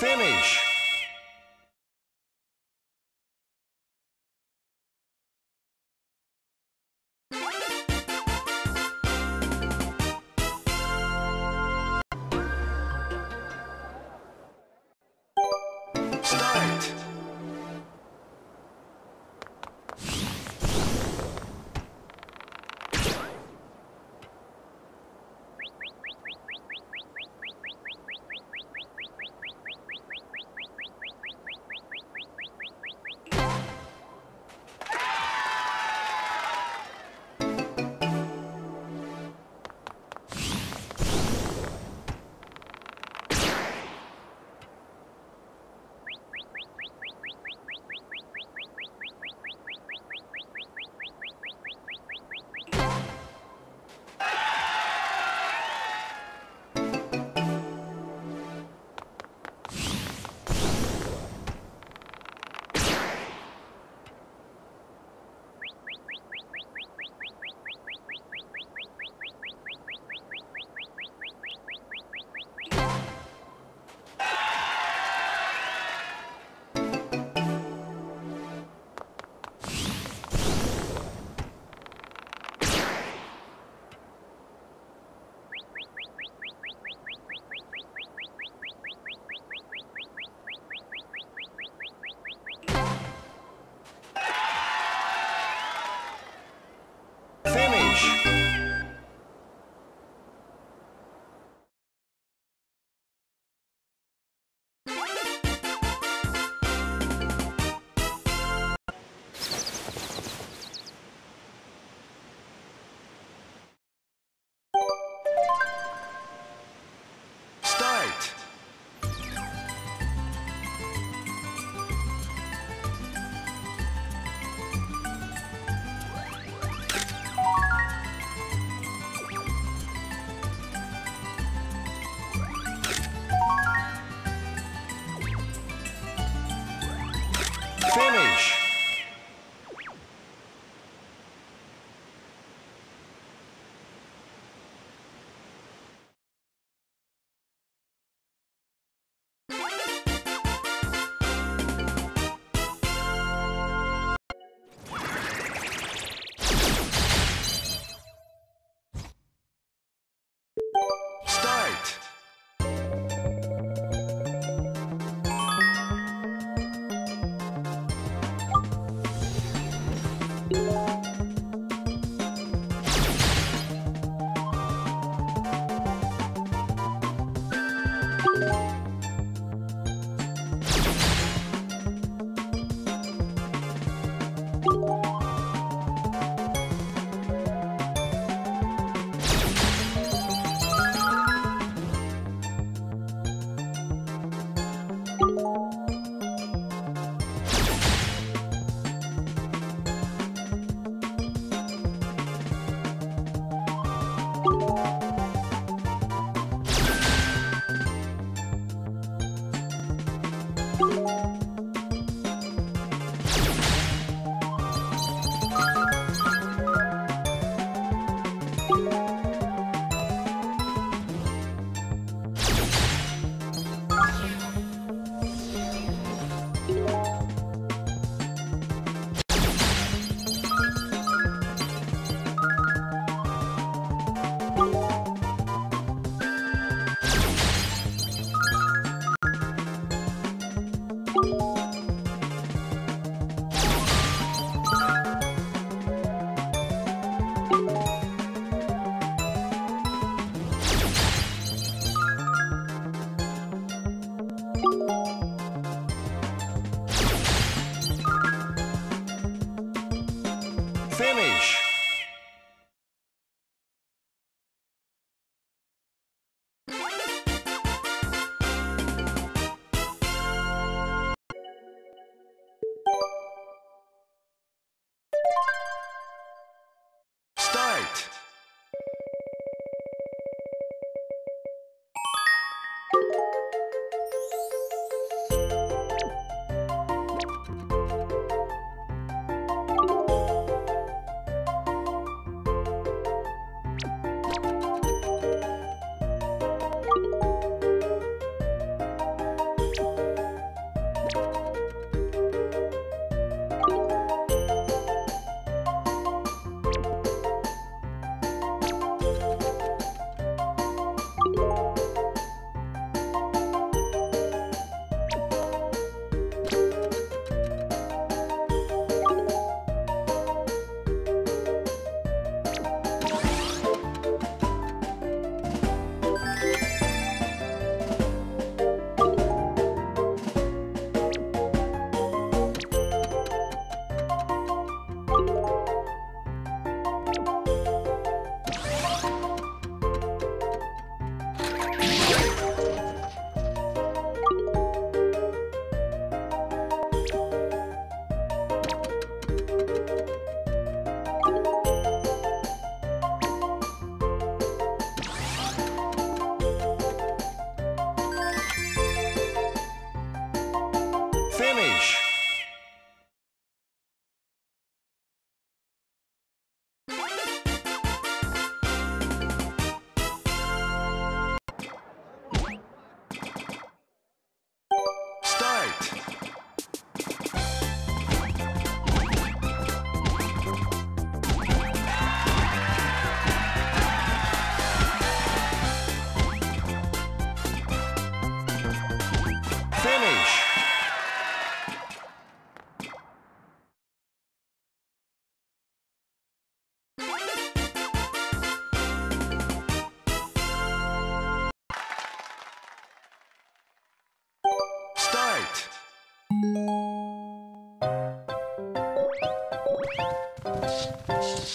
finish.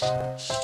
shh, shh.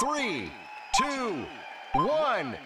Three, two, one,